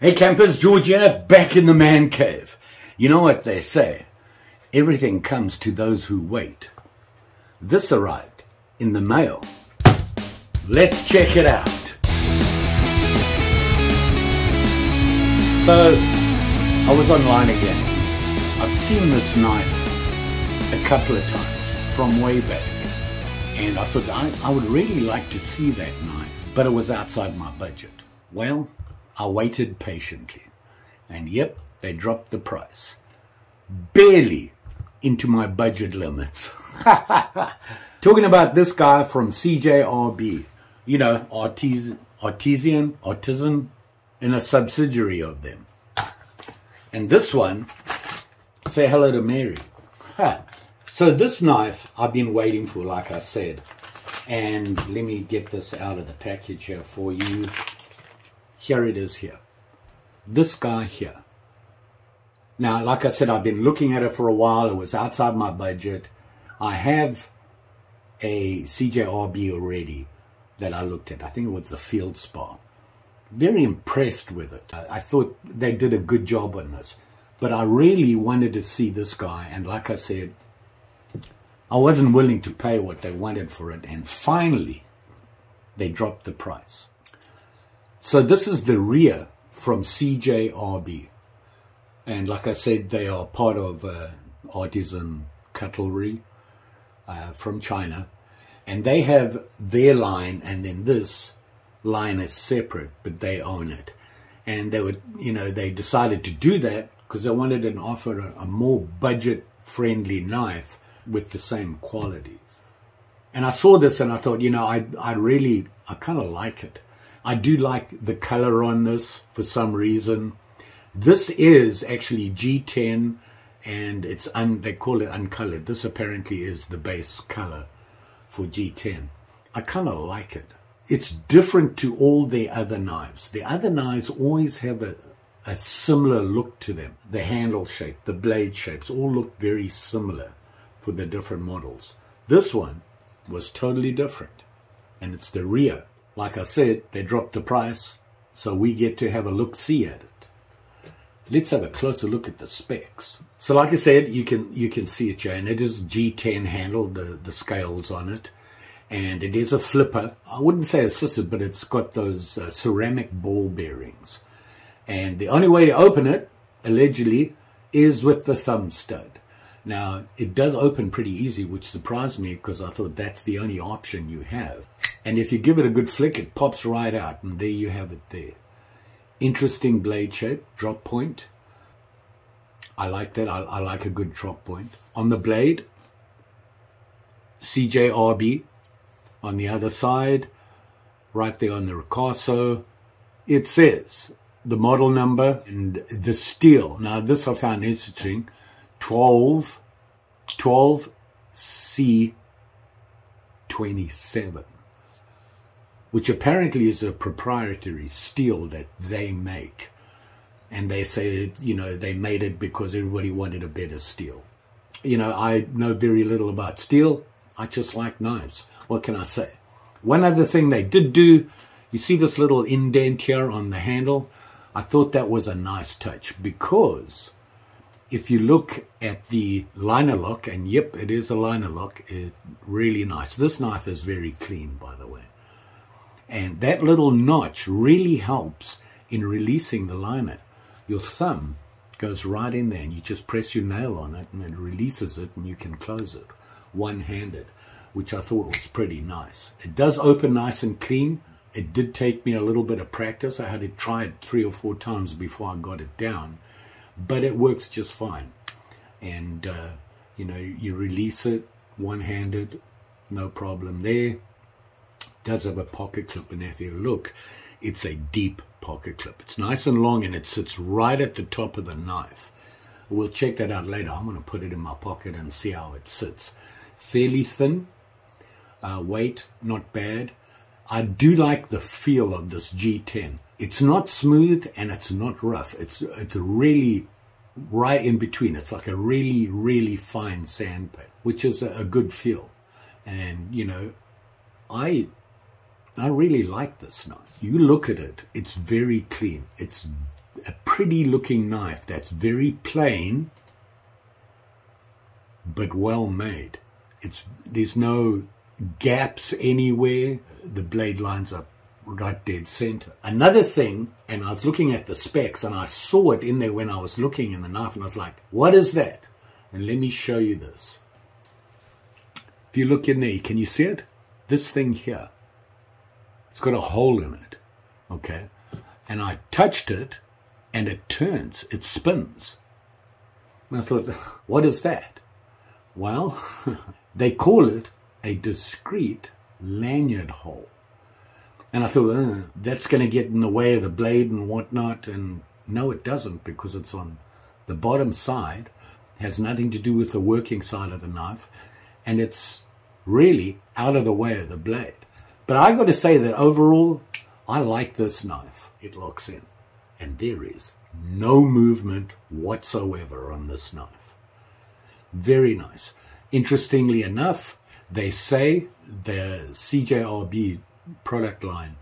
Hey campers, George here, back in the man cave. You know what they say, everything comes to those who wait. This arrived in the mail. Let's check it out. So, I was online again. I've seen this knife a couple of times from way back. And I thought I, I would really like to see that knife, but it was outside my budget. Well, I waited patiently. And yep, they dropped the price. Barely into my budget limits. Talking about this guy from CJRB, you know, artisan, artisan, artisan, in a subsidiary of them. And this one, say hello to Mary. So this knife I've been waiting for, like I said. And let me get this out of the package here for you. Here it is here. This guy here. Now, like I said, I've been looking at it for a while. It was outside my budget. I have a CJRB already that I looked at. I think it was the Feldspar. Very impressed with it. I thought they did a good job on this. But I really wanted to see this guy. And like I said, I wasn't willing to pay what they wanted for it. And finally, they dropped the price. So this is the Ria from CJRB. And like I said, they are part of uh, Artisan Cutlery uh, from China. And they have their line and then this line is separate, but they own it. And they would, you know, they decided to do that because they wanted to offer a, a more budget friendly knife with the same qualities. And I saw this and I thought, you know, I, I really, I kind of like it. I do like the color on this for some reason. This is actually G10 and it's un, they call it uncolored. This apparently is the base color for G10. I kind of like it. It's different to all the other knives. The other knives always have a, a similar look to them. The handle shape, the blade shapes all look very similar for the different models. This one was totally different and it's the Ria like I said, they dropped the price, so we get to have a look-see at it. Let's have a closer look at the specs. So like I said, you can you can see it and it is G10 handle, the, the scales on it. And it is a flipper. I wouldn't say assisted, but it's got those uh, ceramic ball bearings. And the only way to open it, allegedly, is with the thumb stud. Now, it does open pretty easy, which surprised me because I thought that's the only option you have. And if you give it a good flick, it pops right out. And there you have it there. Interesting blade shape, drop point. I like that. I, I like a good drop point. On the blade, CJRB. On the other side, right there on the Ricasso, it says the model number and the steel. Now, this I found interesting. 12, 12C27 which apparently is a proprietary steel that they make. And they say, you know, they made it because everybody wanted a better steel. You know, I know very little about steel. I just like knives. What can I say? One other thing they did do, you see this little indent here on the handle? I thought that was a nice touch because if you look at the liner lock, and yep, it is a liner lock, it really nice. This knife is very clean, by the way. And that little notch really helps in releasing the liner. Your thumb goes right in there and you just press your nail on it and it releases it and you can close it one-handed, which I thought was pretty nice. It does open nice and clean. It did take me a little bit of practice. I had to try it three or four times before I got it down, but it works just fine. And, uh, you know, you release it one-handed, no problem there does have a pocket clip and if you look it's a deep pocket clip. It's nice and long and it sits right at the top of the knife. We'll check that out later. I'm going to put it in my pocket and see how it sits. Fairly thin uh, weight not bad. I do like the feel of this G10 it's not smooth and it's not rough. It's it's really right in between. It's like a really really fine sandpaper which is a, a good feel. And you know I I really like this knife. You look at it, it's very clean. It's a pretty looking knife that's very plain but well made. It's there's no gaps anywhere. The blade lines up right dead center. Another thing, and I was looking at the specs and I saw it in there when I was looking in the knife and I was like, what is that? And let me show you this. If you look in there, can you see it? This thing here, it's got a hole in it, okay? And I touched it and it turns, it spins. And I thought, what is that? Well, they call it a discrete lanyard hole. And I thought, uh, that's going to get in the way of the blade and whatnot. And no, it doesn't because it's on the bottom side, has nothing to do with the working side of the knife. And it's really out of the way of the blade. But I've got to say that overall, I like this knife. It locks in. And there is no movement whatsoever on this knife. Very nice. Interestingly enough, they say the CJRB product line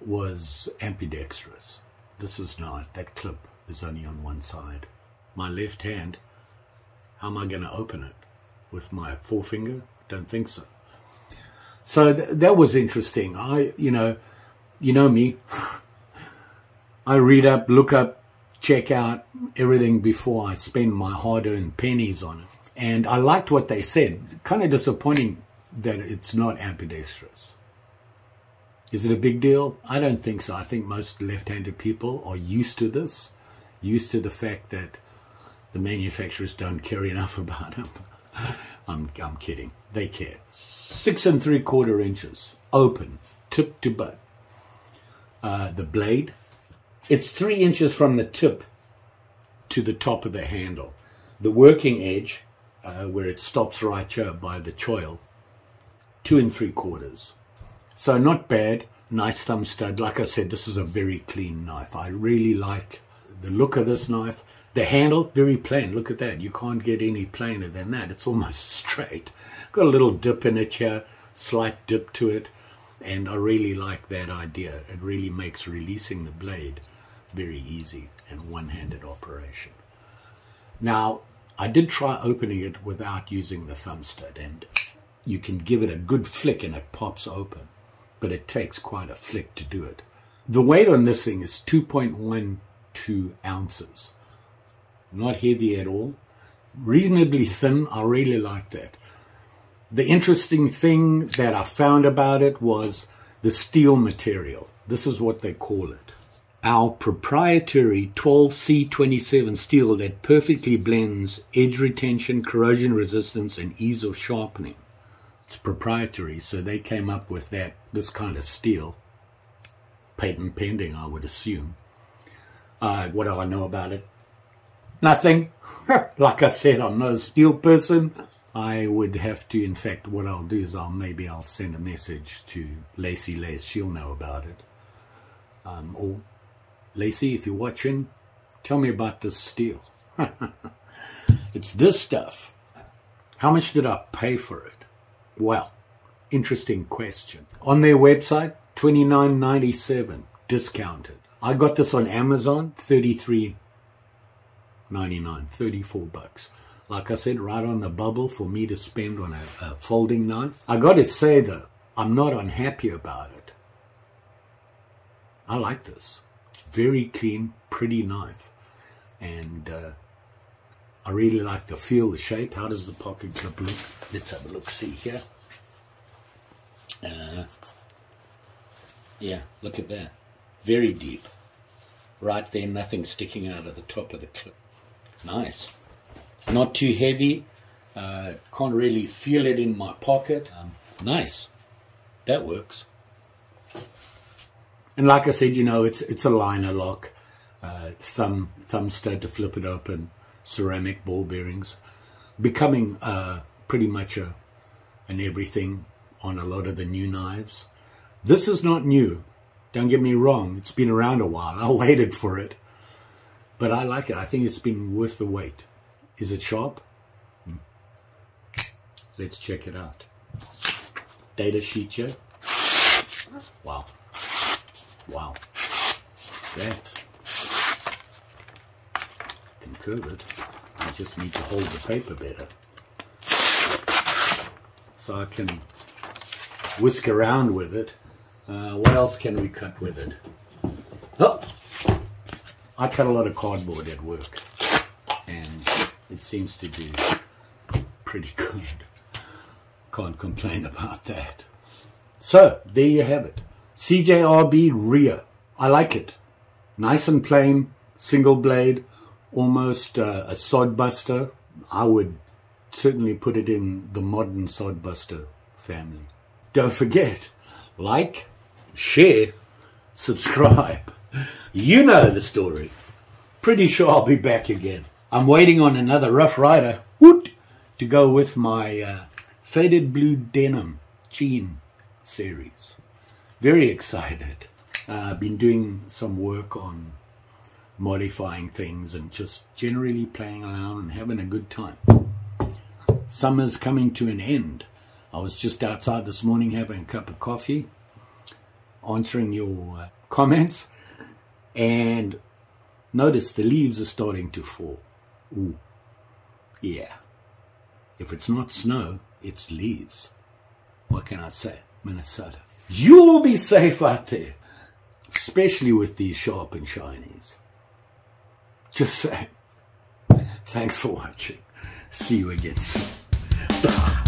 was ambidextrous. This is not. That clip is only on one side. My left hand, how am I going to open it? With my forefinger? Don't think so. So th that was interesting. I, you know, you know me. I read up, look up, check out everything before I spend my hard-earned pennies on it. And I liked what they said. Kind of disappointing that it's not ambidextrous. Is it a big deal? I don't think so. I think most left-handed people are used to this, used to the fact that the manufacturers don't care enough about them. I'm, I'm kidding. They care. Six and three quarter inches, open, tip to butt. Uh, the blade, it's three inches from the tip to the top of the handle. The working edge, uh, where it stops right here by the choil, two and three quarters. So not bad. Nice thumb stud. Like I said, this is a very clean knife. I really like the look of this knife. The handle, very plain. Look at that. You can't get any plainer than that. It's almost straight. Got a little dip in it here, slight dip to it. And I really like that idea. It really makes releasing the blade very easy and one-handed operation. Now, I did try opening it without using the thumb stud and you can give it a good flick and it pops open, but it takes quite a flick to do it. The weight on this thing is 2.12 ounces. Not heavy at all. Reasonably thin. I really like that. The interesting thing that I found about it was the steel material. This is what they call it our proprietary 12C27 steel that perfectly blends edge retention, corrosion resistance, and ease of sharpening. It's proprietary, so they came up with that this kind of steel. Patent pending, I would assume. Uh, what do I know about it? Nothing. like I said, I'm not a steel person. I would have to, in fact, what I'll do is I'll maybe I'll send a message to Lacey Lace. She'll know about it. Um, or Lacey, if you're watching, tell me about this steel. it's this stuff. How much did I pay for it? Well, interesting question. On their website, twenty nine ninety seven, discounted. I got this on Amazon, thirty three ninety nine, thirty four bucks. Like I said, right on the bubble for me to spend on a, a folding knife. I got to say though, I'm not unhappy about it. I like this It's very clean, pretty knife. And uh, I really like the feel, the shape. How does the pocket clip look? Let's have a look, see here. Uh, yeah, look at that. Very deep. Right there, nothing sticking out of the top of the clip. Nice. Not too heavy. Uh, can't really feel it in my pocket. Um, nice. That works. And like I said, you know, it's it's a liner lock, uh, thumb thumb stud to flip it open, ceramic ball bearings, becoming uh, pretty much a an everything on a lot of the new knives. This is not new. Don't get me wrong. It's been around a while. I waited for it. But I like it. I think it's been worth the wait. Is it sharp? Hmm. Let's check it out. Data sheet here. Wow. Wow. That can curve it. I just need to hold the paper better. So I can whisk around with it. Uh, what else can we cut with it? Oh, I cut a lot of cardboard at work and it seems to do pretty good. Can't complain about that. So, there you have it. CJRB Ria. I like it. Nice and plain, single blade, almost uh, a sodbuster. I would certainly put it in the modern sodbuster family. Don't forget, like, share, subscribe. You know the story. Pretty sure I'll be back again. I'm waiting on another Rough Rider woot, to go with my uh, Faded Blue Denim Jean series. Very excited. Uh, I've been doing some work on modifying things and just generally playing around and having a good time. Summer's coming to an end. I was just outside this morning having a cup of coffee, answering your uh, comments, and notice the leaves are starting to fall. Ooh, yeah. If it's not snow, it's leaves. What can I say? Minnesota. You'll be safe out there, especially with these sharp and shinies. Just say. Thanks for watching. See you again soon. Bye.